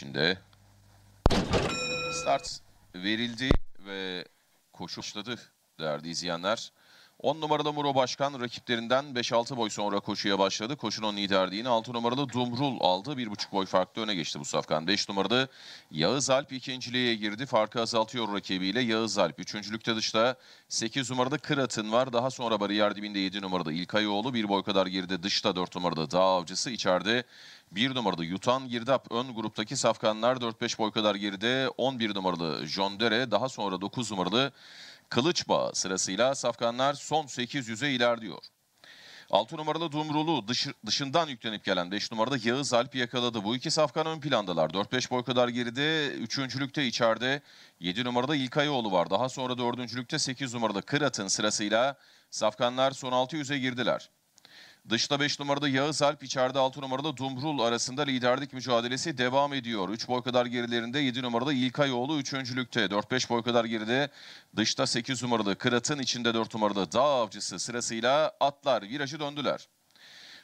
içinde. Start verildi ve koşu başladı değerli izleyenler. 10 numaralı Muro Başkan rakiplerinden 5-6 boy sonra koşuya başladı. Koşunun liderliğini 6 numaralı Dumrul aldı. 1,5 boy farklı öne geçti bu safkan. 5 numaralı Yağız Alp ikinciliğe girdi. Farkı azaltıyor rakibiyle. Yağız Alp üçüncülükte dışta 8 numaralı Kırat'ın var. Daha sonra bariyer dibinde 7 numaralı İlkayoğlu. Bir boy kadar geride dışta 4 numaralı Dağ Avcısı. içeride 1 numaralı Yutan Girdap ön gruptaki safkanlar 4-5 boy kadar geride 11 numaralı Jondere daha sonra 9 numaralı Kılıçbağ sırasıyla safkanlar son 800'e ilerliyor. 6 numaralı Dumrulu dışı- dışından yüklenip gelen 5 numarada Yağız Alp yakaladı. Bu iki safkan ön plandalar. 4-5 boy kadar geride. Üçüncülükte içeride 7 numarada İlkayoğlu var. Daha sonra dördüncülükte 8 numarada Kırat'ın sırasıyla safkanlar son 600'e girdiler. Dışta 5 numarada Yağız Alp, içeride 6 numarada Dumrul arasında liderlik mücadelesi devam ediyor. 3 boy kadar gerilerinde 7 numarada İlkayoğlu üçüncülükte. 4-5 boy kadar geride dışta 8 numarada Kırat'ın içinde 4 numarada Dağ Avcısı sırasıyla atlar virajı döndüler.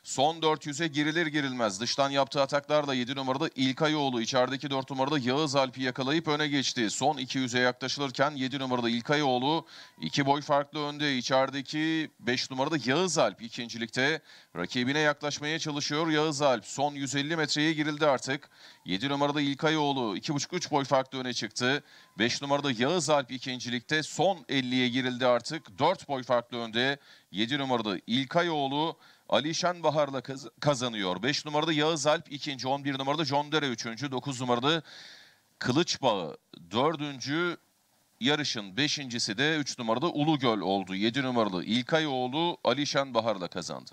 Son 400'e girilir girilmez. Dıştan yaptığı ataklarla 7 numarada İlkayoğlu, içerideki 4 numarada Yağız Alp'i yakalayıp öne geçti. Son 200'e yaklaşılırken 7 numarada İlkayoğlu 2 boy farklı önde. İçerideki 5 numarada Yağız Alp ikincilikte rakibine yaklaşmaya çalışıyor. Yağız Alp son 150 metreye girildi artık. 7 numarada İlkayoğlu 2,5-3 boy farklı öne çıktı. 5 numarada Yağız Alp ikincilikte son 50'ye girildi artık. 4 boy farklı önde. 7 numarada İlkayoğlu Alişan Bahar'la kaz- kazanıyor. 5 numarada Yağız Alp ikinci, 11 numarada John Dere üçüncü, 9 numarada Kılıçbağı dördüncü, yarışın beşincisi de 3 numarada Ulugöl oldu. 7 numaralı İlkayoğlu Alişan Bahar'la kazandı.